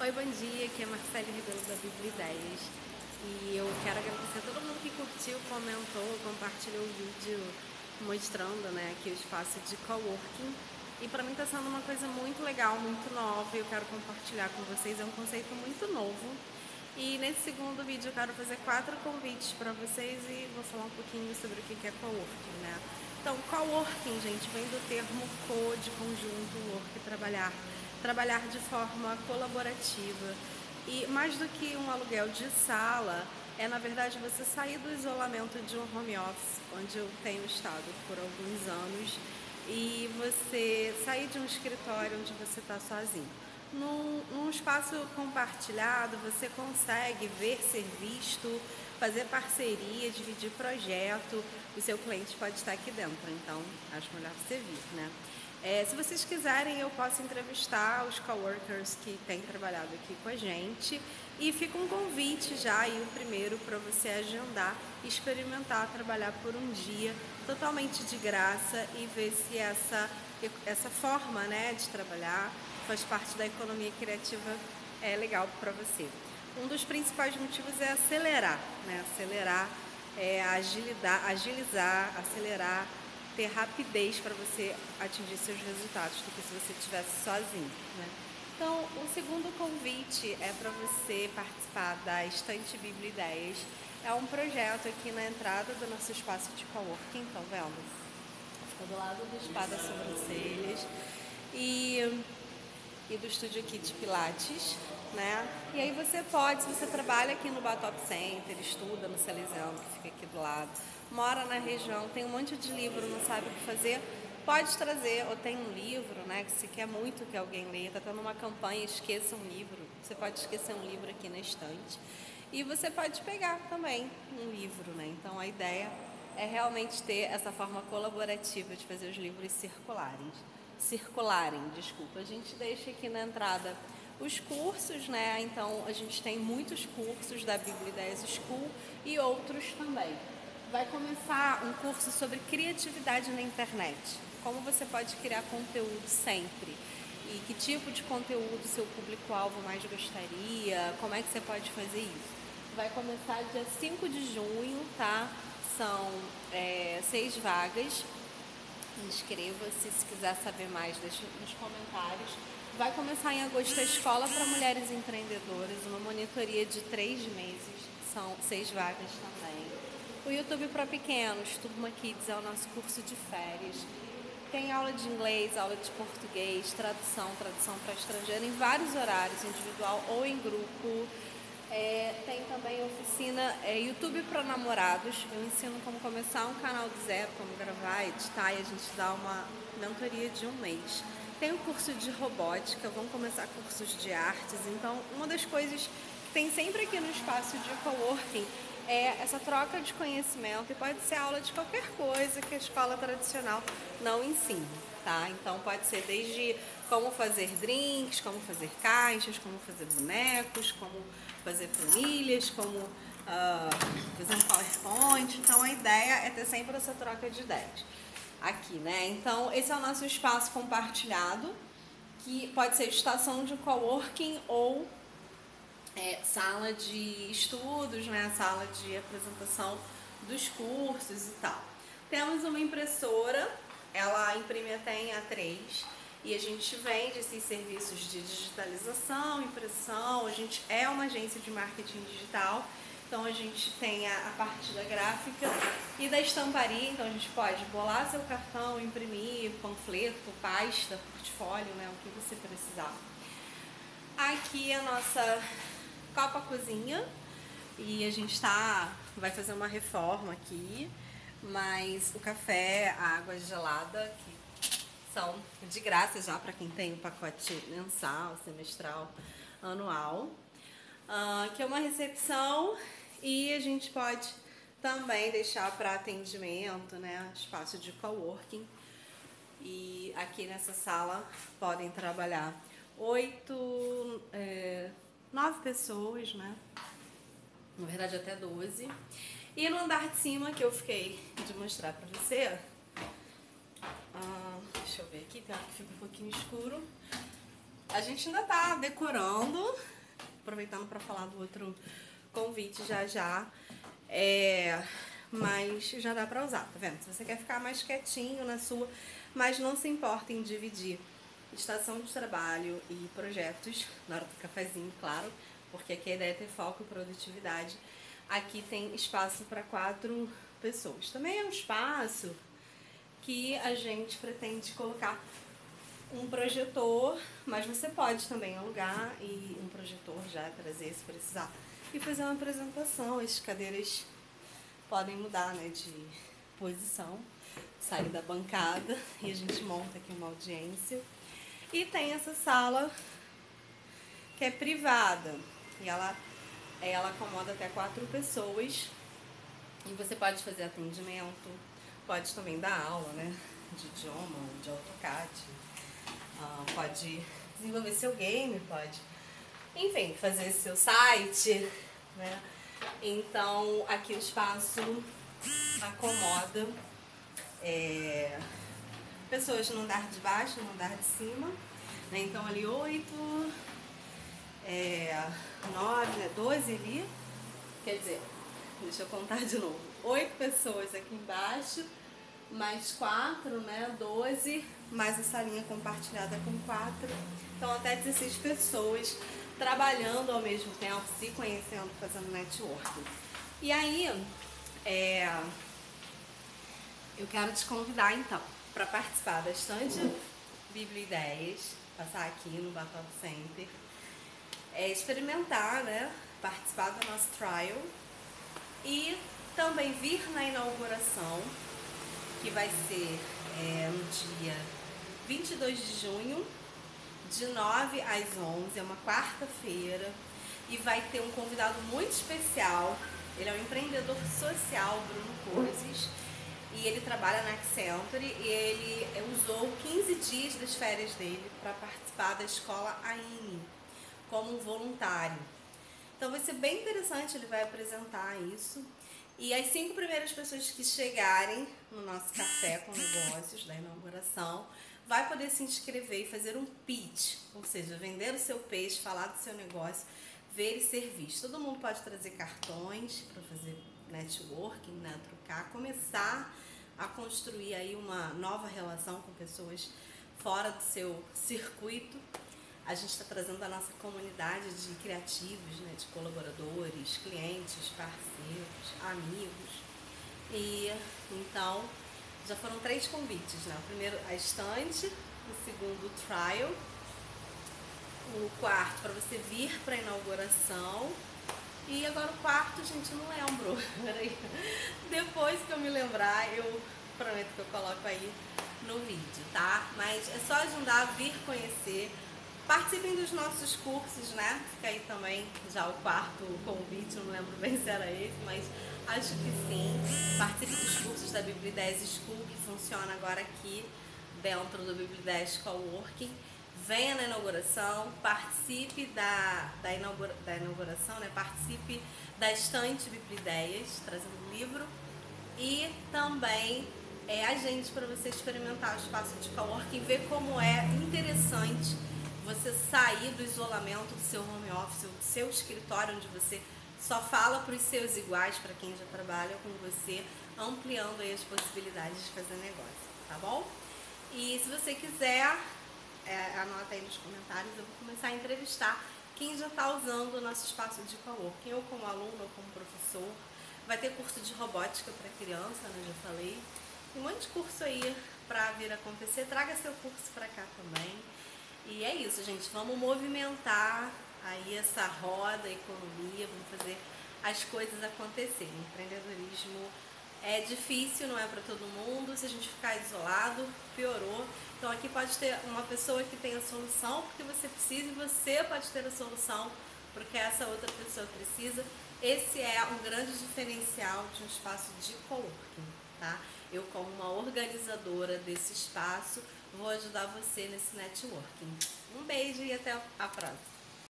Oi, bom dia, aqui é Marcele Rebelo da Bíblia Ideias. E eu quero agradecer a todo mundo que curtiu, comentou, compartilhou o vídeo mostrando né, aqui o espaço de coworking. E para mim está sendo uma coisa muito legal, muito nova e eu quero compartilhar com vocês, é um conceito muito novo. E nesse segundo vídeo eu quero fazer quatro convites para vocês e vou falar um pouquinho sobre o que é coworking, né? Então, coworking, gente, vem do termo co, de conjunto, work, trabalhar trabalhar de forma colaborativa. E mais do que um aluguel de sala, é na verdade você sair do isolamento de um home office, onde eu tenho estado por alguns anos, e você sair de um escritório onde você está sozinho. Num, num, espaço compartilhado, você consegue ver ser visto, fazer parceria, dividir projeto. O seu cliente pode estar aqui dentro, então acho melhor você vir, né? É, se vocês quiserem, eu posso entrevistar os coworkers que têm trabalhado aqui com a gente. E fica um convite já aí o primeiro para você agendar, experimentar trabalhar por um dia totalmente de graça e ver se essa, essa forma né, de trabalhar faz parte da economia criativa é legal para você. Um dos principais motivos é acelerar, né? Acelerar, é, agilidar, agilizar, acelerar ter rapidez para você atingir seus resultados do que se você estivesse sozinho. Né? Então, o segundo convite é para você participar da Estante Bíblia Ideias. É um projeto aqui na entrada do nosso espaço de coworking, estão vendo? Fica do lado do Espada Sobrancelhas e, e do estúdio aqui de Pilates. Né? E aí você pode, se você trabalha aqui no Batop Center, estuda no Salesiano, que fica aqui do lado, mora na região, tem um monte de livro, não sabe o que fazer, pode trazer, ou tem um livro, né, que se quer muito que alguém leia, está tendo uma campanha, esqueça um livro, você pode esquecer um livro aqui na estante. E você pode pegar também um livro, né? Então a ideia é realmente ter essa forma colaborativa de fazer os livros circularem. Circularem, desculpa. A gente deixa aqui na entrada os cursos, né? Então a gente tem muitos cursos da Bíblia Ideias School e outros também vai começar um curso sobre criatividade na internet. Como você pode criar conteúdo sempre. E que tipo de conteúdo seu público-alvo mais gostaria, como é que você pode fazer isso. Vai começar dia 5 de junho, tá? São é, seis vagas. Inscreva-se, se quiser saber mais, deixa nos comentários. Vai começar em agosto a Escola para Mulheres Empreendedoras, uma monitoria de três meses, são seis vagas também. O YouTube para pequenos, Turma Kids é o nosso curso de férias. Tem aula de inglês, aula de português, tradução, tradução para estrangeiro em vários horários, individual ou em grupo. É, tem também oficina é, YouTube para namorados. Eu ensino como começar um canal do zero, como gravar, editar e a gente dá uma mentoria de um mês. Tem o curso de robótica, vão começar cursos de artes. Então, uma das coisas que tem sempre aqui no espaço de coworking é essa troca de conhecimento e pode ser aula de qualquer coisa que a escola tradicional não ensina, tá? Então pode ser desde como fazer drinks, como fazer caixas, como fazer bonecos, como fazer planilhas, como uh, fazer um PowerPoint. Então a ideia é ter sempre essa troca de ideias aqui, né? Então esse é o nosso espaço compartilhado, que pode ser estação de coworking ou é, sala de estudos, né, sala de apresentação dos cursos e tal. Temos uma impressora, ela imprime até em A3 e a gente vende esses serviços de digitalização, impressão, a gente é uma agência de marketing digital, então a gente tem a, a parte da gráfica e da estamparia, então a gente pode bolar seu cartão, imprimir panfleto, pasta, portfólio, né, o que você precisar. Aqui a nossa Copa Cozinha e a gente tá, vai fazer uma reforma aqui, mas o café, a água gelada, que são de graça já para quem tem o pacote mensal, semestral, anual. Uh, que é uma recepção e a gente pode também deixar para atendimento, né, espaço de coworking. E aqui nessa sala podem trabalhar oito, é, nove pessoas, né? Na verdade, até doze. E no andar de cima, que eu fiquei de mostrar pra você, ah, deixa eu ver aqui, tem que fica um pouquinho escuro. A gente ainda tá decorando, aproveitando para falar do outro convite já já. É, mas já dá para usar, tá vendo? Se você quer ficar mais quietinho na sua, mas não se importa em dividir estação de trabalho e projetos na hora do cafezinho, claro, porque aqui a ideia é ter foco e produtividade. Aqui tem espaço para quatro pessoas. Também é um espaço que a gente pretende colocar um projetor, mas você pode também alugar e um projetor já trazer se precisar e fazer uma apresentação. As cadeiras podem mudar né, de posição, sair da bancada e a gente monta aqui uma audiência. E tem essa sala que é privada e ela, ela acomoda até quatro pessoas e você pode fazer atendimento, pode também dar aula né, de idioma, de AutoCAD, uh, pode desenvolver seu game, pode, enfim, fazer seu site, né? Então, aqui o espaço acomoda é, pessoas no andar de baixo, no andar de cima. Né? Então, ali oito, é, nove, né? doze ali. Quer dizer, deixa eu contar de novo. Oito pessoas aqui embaixo, mais quatro, né? Doze, mais a salinha compartilhada com quatro. Então, até 16 pessoas trabalhando ao mesmo tempo, se conhecendo, fazendo networking. E aí, é, eu quero te convidar então para participar da estande Bíblia Ideias, passar aqui no Battle Center, é, experimentar, né, participar do nosso trial e também vir na inauguração, que vai ser é, no dia 22 de junho, de 9 às 11, é uma quarta-feira, e vai ter um convidado muito especial. Ele é um empreendedor social, Bruno Coises, e ele trabalha na Accenture e ele usou 15 dias das férias dele para participar da escola AINE como voluntário. Então vai ser bem interessante, ele vai apresentar isso. E as cinco primeiras pessoas que chegarem no nosso café com negócios da inauguração vai poder se inscrever e fazer um pitch, ou seja, vender o seu peixe, falar do seu negócio, ver e ser visto. Todo mundo pode trazer cartões para fazer networking, né, trocar, começar a construir aí uma nova relação com pessoas fora do seu circuito. A gente está trazendo a nossa comunidade de criativos, né, de colaboradores, clientes, parceiros, amigos. E então já foram três convites, né? O primeiro a estante, o segundo o trial, o quarto para você vir para a inauguração e agora o quarto, gente, não lembro. Peraí. Depois que eu me lembrar, eu prometo que eu coloco aí no vídeo, tá? Mas é só ajudar a vir conhecer. Participem dos nossos cursos, né? Fica aí também já o quarto convite, não lembro bem se era esse, mas Acho que sim. Participe dos cursos da Bíblia 10 School, que funciona agora aqui dentro do Bíblia 10 Coworking. Venha na inauguração, participe da, da, inaugura, da inauguração, né? participe da estante Bíblia Ideias, trazendo livro. E também é, agende para você experimentar o espaço de coworking, ver como é interessante você sair do isolamento do seu home office, do seu escritório onde você só fala para os seus iguais, para quem já trabalha com você, ampliando aí as possibilidades de fazer negócio, tá bom? E se você quiser, é, anota aí nos comentários, eu vou começar a entrevistar quem já está usando o nosso espaço de quem ou como aluno ou como professor. Vai ter curso de robótica para criança, né, já falei. Tem um monte de curso aí para vir acontecer. Traga seu curso para cá também. E é isso, gente. Vamos movimentar aí essa roda, a economia, vamos fazer as coisas acontecerem. Empreendedorismo é difícil, não é para todo mundo. Se a gente ficar isolado, piorou. Então aqui pode ter uma pessoa que tem a solução porque você precisa e você pode ter a solução porque essa outra pessoa precisa. Esse é um grande diferencial de um espaço de coworking, tá? Eu como uma organizadora desse espaço vou ajudar você nesse networking. Um beijo e até a próxima.